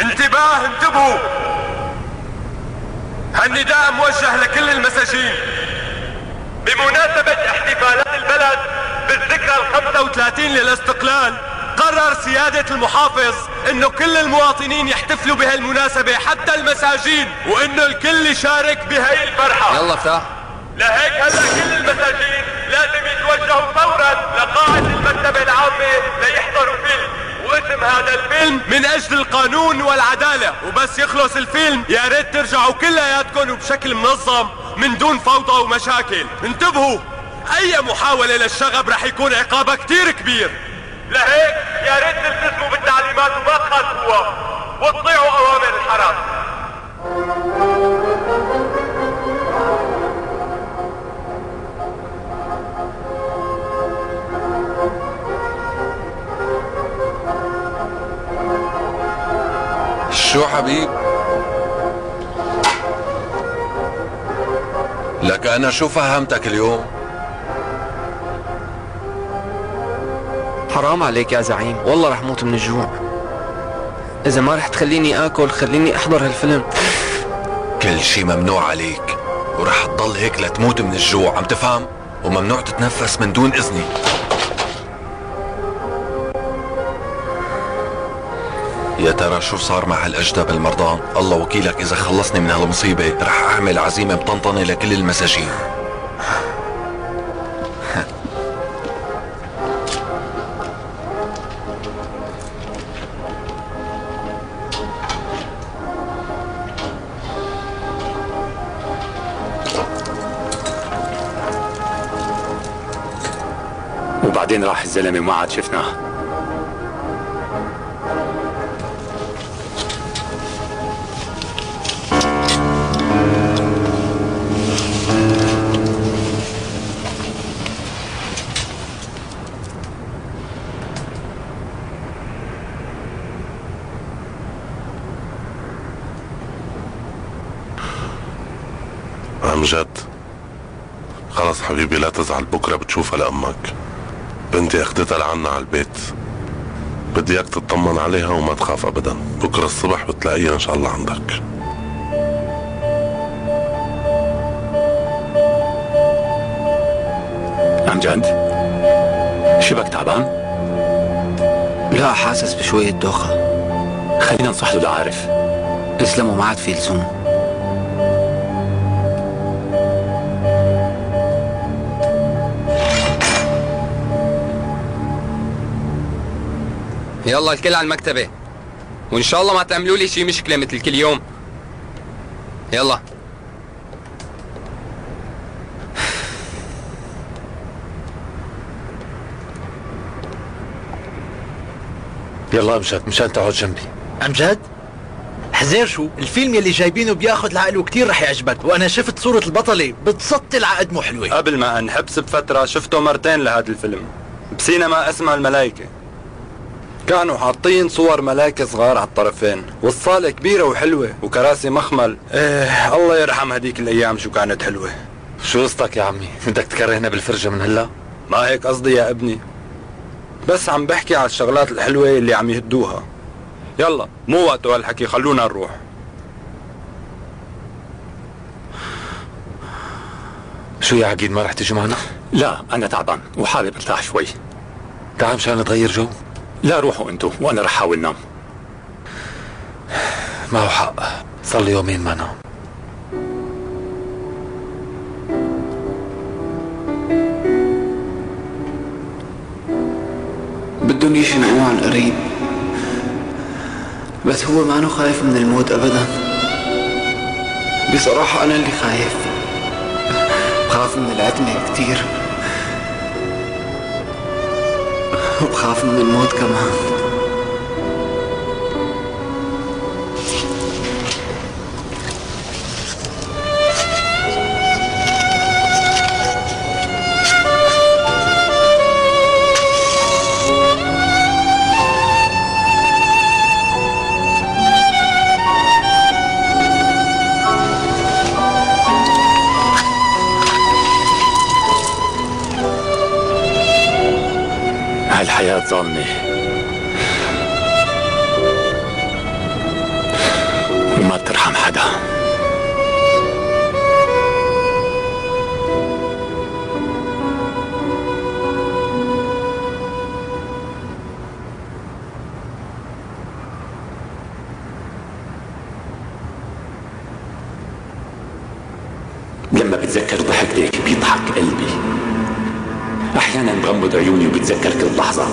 انتباه انتبهوا! هالنداء موجه لكل المساجين. بمناسبة احتفالات البلد بالذكرى ال 35 للاستقلال قرر سيادة المحافظ إنه كل المواطنين يحتفلوا بهالمناسبة حتى المساجين وإنه الكل يشارك بهي الفرحة. يلا افتح. لهيك هلأ كل المساجين لازم يتوجهوا فورا لقاعة المكتبة العامة ليحضروا فيلم واسم هذا الفيلم من أجل القانون والعدالة. وبس يخلص الفيلم. يا ريت ترجعوا كلياتكم وبشكل منظم من دون فوضى ومشاكل. انتبهوا أي محاولة للشغب رح يكون عقابها كتير كبير. لهيك يا ريت تلتزموا بالتعليمات وما تخالفوها. وتطيعوا أوامر الحرس شو حبيب؟ لك أنا شو فهمتك اليوم؟ حرام عليك يا زعيم. والله رح موت من الجوع. إذا ما رح تخليني آكل خليني أحضر هالفيلم. كل شي ممنوع عليك ورح تضل هيك لتموت من الجوع عم تفهم؟ وممنوع تتنفس من دون إذني. يا ترى شو صار مع هالأجدب المرضان؟ الله وكيلك إذا خلصني من هالمصيبة رح أعمل عزيمة مطنطنه لكل المساجين. وبعدين راح الزلمة وما عاد شفناه. خلص حبيبي لا تزعل. بكرة بتشوفها لأمك. بنتي أخدتها لعنا على البيت. بدي إياك تطمن عليها وما تخاف أبدا. بكرة الصبح بتلاقيها إن شاء الله عندك. عن جد شبك تعبان؟ لا حاسس بشوية دوخة. خلينا نصح له لعارف. اسلموا ما عاد في لزوم يلا الكل على المكتبة. وإن شاء الله ما تعملوا لي شي مشكلة مثل كل يوم. يلا. يلا امجد مشان تقعد جنبي. امجد حزير شو؟ الفيلم يلي جايبينه بياخذ العقل وكتير رح يعجبك. وأنا شفت صورة البطلة. بتسطل عقد مو حلوة. قبل ما أنحبس بفترة شفته مرتين لهذا الفيلم. بسينما اسمها الملايكة. كانوا حاطين صور ملايكة صغار على الطرفين والصالة كبيرة وحلوة وكراسي مخمل. إيه الله يرحم هديك الأيام شو كانت حلوة. شو قصتك يا عمي؟ بدك تكرهنا بالفرجة من هلا؟ ما هيك قصدي يا ابني. بس عم بحكي على الشغلات الحلوة اللي عم يهدوها. يلا مو وقته هالحكي خلونا نروح. شو يا عقيد ما رح تيجي معنا لا أنا تعبان وحابب ارتاح شوي. تعال مشان نتغير جو. لا روحوا انتو وأنا رح احاول نام. معه حق. صار لي يومين ما نام. بدهم يشنقوه عن قريب. بس هو ما خايف من الموت ابدا. بصراحة أنا اللي خايف. بخاف من العتمة كتير. وبخاف من الموت كمان ظني وما ترحم حدا. لما بتذكر ضحكتك بيضحك قلبي. أحيانا بغمض عيوني وبتذكر كل لحظه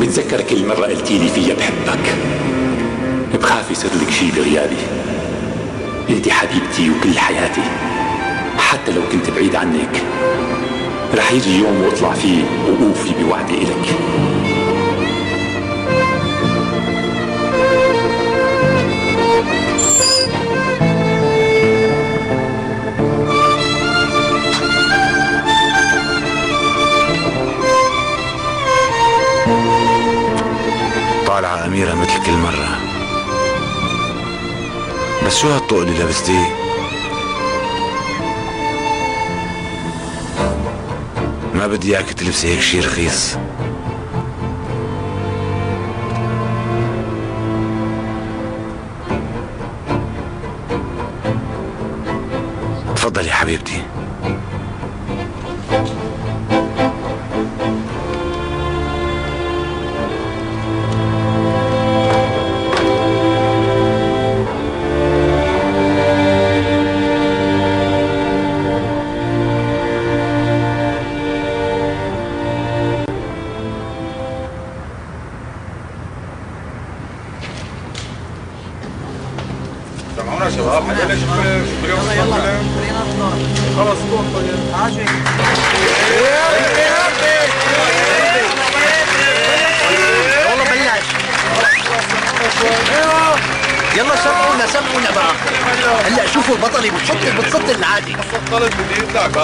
بتذكر كل مره قلتي لي فيها بحبك. بخاف يصير لك شي بغيابي. انت حبيبتي وكل حياتي حتى لو كنت بعيد عنك. رح يجي يوم وأطلع فيه وأوفي بوعدي إلك. طالعة أميرة مثل كل مرة بس شو هالطوق اللي لبستيه؟ ما بدي إياك تلبسي هيك شي رخيص. تفضلي حبيبتي.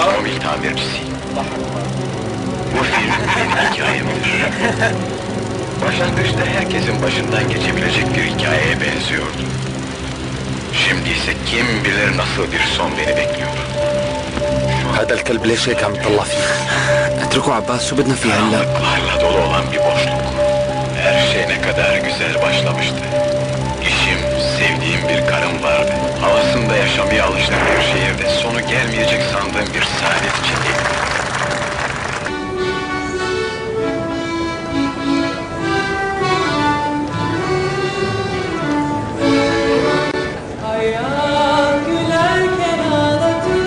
بدي يطلع بقى Komil tamircisiyim. Bu film benim hikayemdir. Başlangıçta herkesin başından geçebilecek bir hikayeye benziyordu. Şimdi ise kim bilir nasıl bir son beni bekliyor. هذا الكلب ليش هيك عم يطلع فيه؟ اتركوا عباس شو بدنا فيه هلا؟ Karanlıklarla dolu olan bir boşluk. Her şey ne kadar güzel başlamıştı. İşim, sevdiğim bir karım vardı. Havasında yaşamaya alıştığım bir şehirde sonu gelmeyecek sandığım bir saadet içindeydim.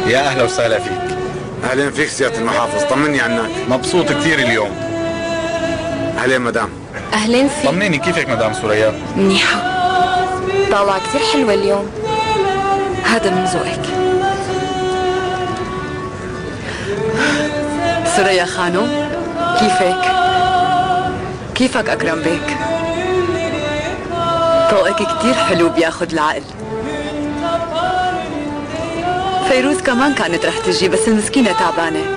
يا أهلا وسهلا فيك أهلا فيك سيادة المحافظ طمني عنك مبسوط كثير اليوم أهلا مدام أهلين فيك طمنيني كيفك مدام سوريا منيحة طالعة كتير حلوة اليوم هذا من ذوقك. سوريا خانو كيفك؟ كيفك أكرم بيك؟ ذوقك كتير حلو بياخد العقل. فيروز كمان كانت رح تجي بس المسكينة تعبانة.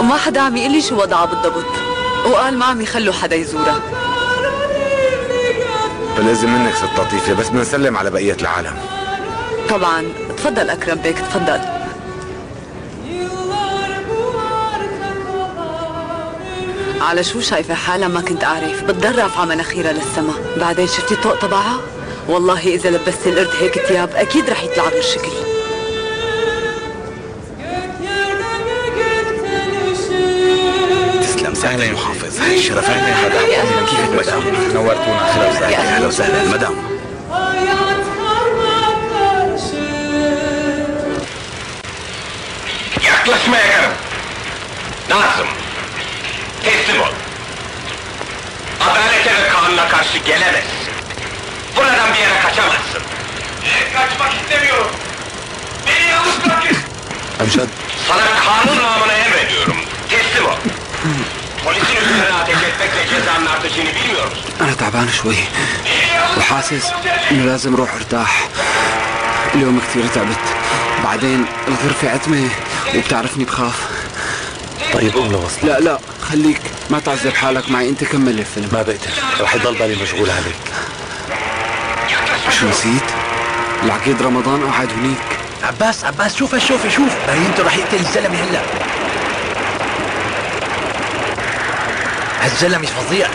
وما حدا عم يقول لي شو وضعها بالضبط. وقال ما عم يخلوا حدا يزورها بالإذن منك ست لطيفة بس بنسلم على بقية العالم. طبعا. تفضل أكرم بيك تفضل. على شو شايفة حالها؟ ما كنت أعرف. بتدرف على مناخيرها للسما. بعدين شفتي الطوق تبعها؟ والله إذا لبست القرد هيك ثياب أكيد رح يطلع غير شكل سهلا يا محافظ. هاي الشرف أهلا يا مدام. كيفك مدام؟ نورتونا. أهلا وسهلا أهلا وسهلا. مدام. Yaklaşma yakarım. Nazım. Teslim ol. Adalete ve kanuna karşı gelemezsin. Buradan bir yere kaçamazsın. Kaçmak istemiyorum. Beni yalnız bırakın. أمجد Sana kanun namına emrediyorum. Teslim ol. Polisin üstüne ateş etmekle cezanın artacağını bilmiyor musun? أنا تعبان شوي وحاسس إنه لازم أروح أرتاح اليوم كثير تعبت بعدين الغرفة عتمة وبتعرفني بخاف. طيب قوم لوصل لا لا خليك ما تعذب حالك معي أنت كمل الفيلم ما بقدر رح يضل بالي مشغول عليك. شو نسيت؟ العقيد رمضان قاعد هنيك. عباس عباس شوف. شوف شوف باينته رح يقتل الزلمة هلا. هالزلمة فظيع.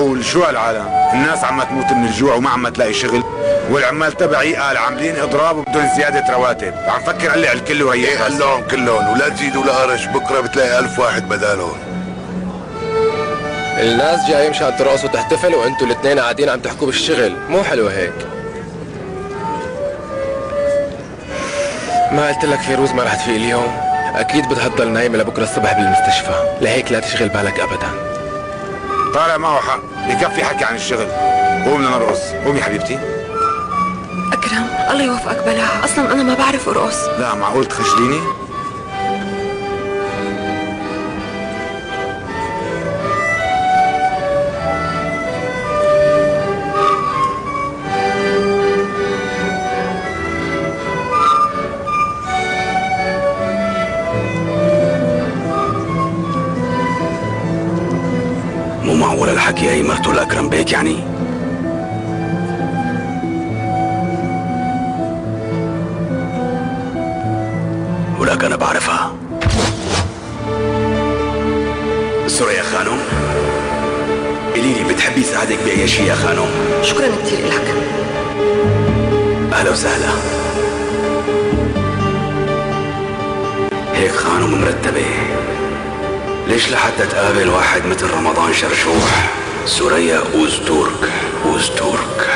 معقول شو هالعالم؟ الناس عم تموت من الجوع وما عم تلاقي شغل والعمال تبعي قال عاملين إضراب وبدون زيادة رواتب. عم فكر علي على الكل وهي إيه خلوهم كلهم ولا تزيدوا لقرش بكرة بتلاقي ألف واحد بدالهم. الناس جاية مشان ترقص وتحتفل وأنتوا الاثنين قاعدين عم تحكوا بالشغل. مو حلو هيك؟ ما قلت لك فيروز ما رح تفيق اليوم؟ أكيد بدها تضل نايمة لبكرة الصبح بالمستشفى. لهيك لا تشغل بالك ابدا. طالع معه حق. بكفي حكي عن الشغل. قوم نرقص قومي حبيبتي. أكرم الله يوفقك بلاها أصلا أنا ما بعرف أرقص. لا معقول تخجليني؟ معقول الحكي هي مرته الأكرم بيك يعني؟ ولك أنا بعرفها. سوريا خانم. قولي لي بتحبي ساعدك بأي شيء يا خانم؟ شكرا كثير لك أهلا وسهلا. هيك خانم مرتبة. ليش لحتى تقابل واحد مثل رمضان شرشوح؟ سوريا أوزتورك أوزتورك.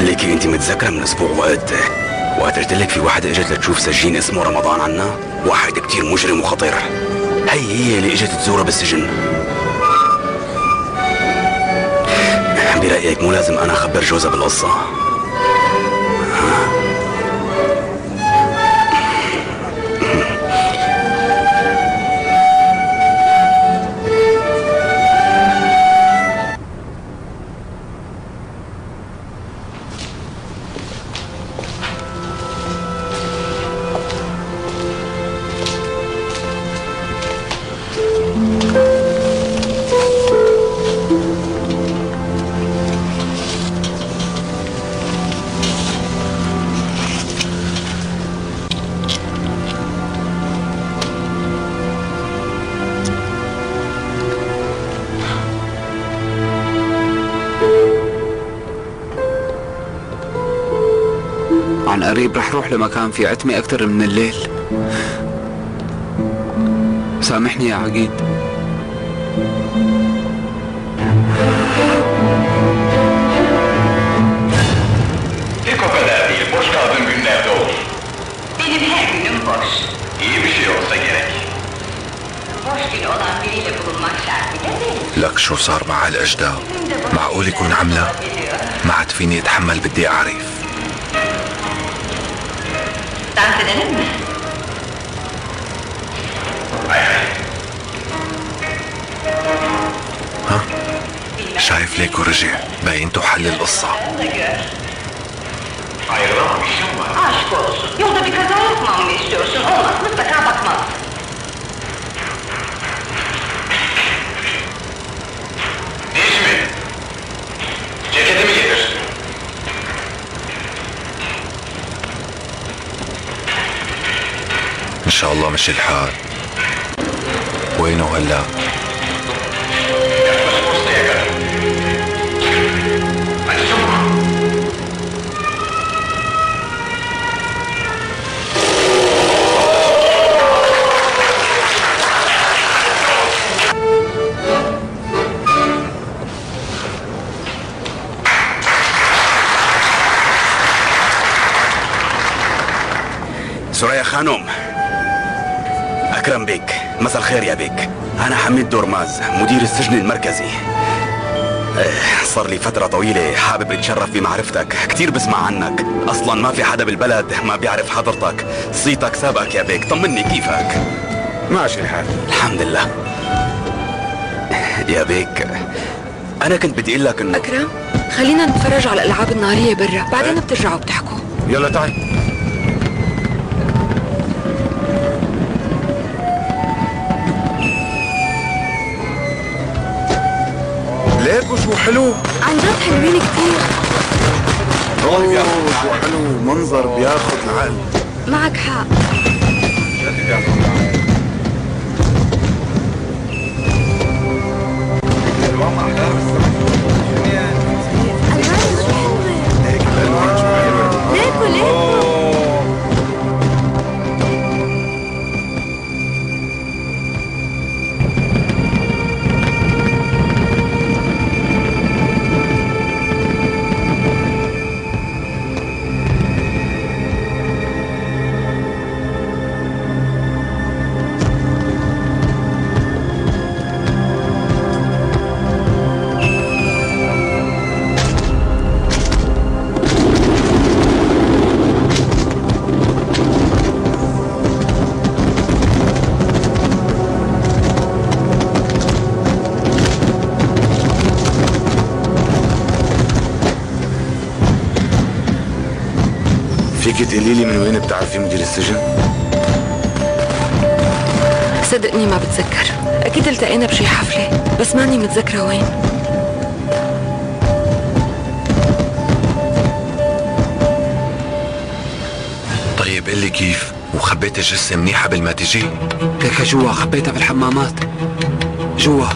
ليكي انت متذكرة من أسبوع وقت؟ وقت قلت لك في واحد إجت لتشوف سجين اسمه رمضان عنا؟ واحد كتير مجرم وخطير. هي هي اللي إجت تزوره بالسجن. برأيك مو لازم أنا أخبر جوزها بالقصة. قريب رح روح لمكان في عتمة أكثر من الليل. سامحني يا عقيد. لك شو صار مع هالأجداد؟ معقول يكون عملة؟ ما عاد فيني أتحمل بدي أعرف. ها؟ شايف ليك ورجع. باين تحل القصة. عيران شو ما يوضا بكذا يوضا بكذا يوضا بكذا يوضا بكذا يوضا بكذا إن شاء الله مشي الحال وينه هلا. سوريا خانم أكرم بيك مساء الخير يا بيك أنا حميد دورماز مدير السجن المركزي. إيه، صار لي فترة طويلة حابب اتشرف بمعرفتك. كتير بسمع عنك. أصلا ما في حدا بالبلد ما بيعرف حضرتك. صيتك سابقك يا بيك طمني كيفك؟ ماشي الحال. الحمد لله. يا بيك أنا كنت بدي أقول لك إنه أكرم خلينا نتفرج على الألعاب النارية برا بعدين بترجعوا بتحكوا. يلا تعي. حلو. عن جد حلوين كتير. أوه شو حلو. منظر بياخد العقل. معك حق. ليكو ليكو. فيك تقولي لي من وين بتعرفي مدير السجن؟ صدقني ما بتذكر. أكيد التقينا بشي حفلة بس ماني متذكرة وين. طيب قل لي كيف؟ وخبيت الجثة منيحة قبل ما تجي ليك جوا خبيتها بالحمامات. جوا.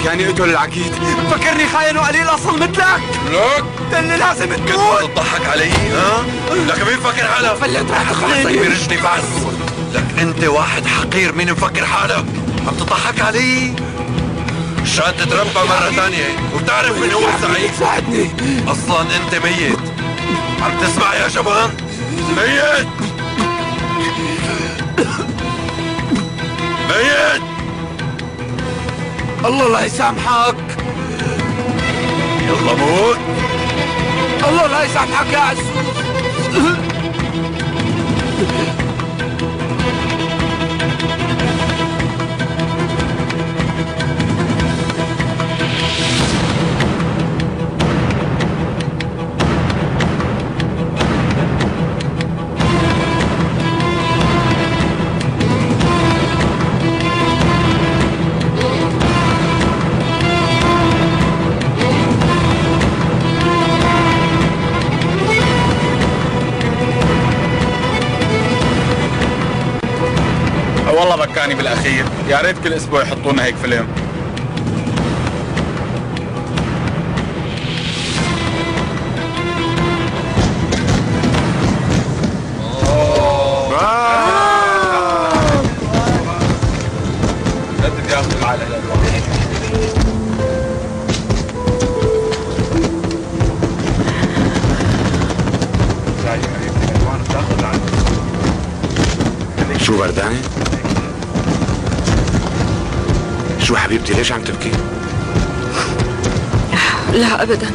بدك يعني اقتل العقيد؟ فكرني خاين وقليل أصل مثلك. لك؟ اللي لازم كنت تموت تضحك علي؟ ها؟ لك مين فكر حالك؟ فلت راح واحد يرجني بس لك أنت واحد حقير مين مفكر حالك؟ عم تضحك علي؟ مشان تتربى مرة ثانية. وتعرف من هو السعيد ساعدني. أصلا أنت ميت. عم تسمع يا شبان؟ ميت! ميت! الله لا يسامحك. يلا موت الله لا يسامحك يا عزوز يا ريت كل أسبوع يحطونا هيك فيلم. ليش عم تبكي؟ لا ابدا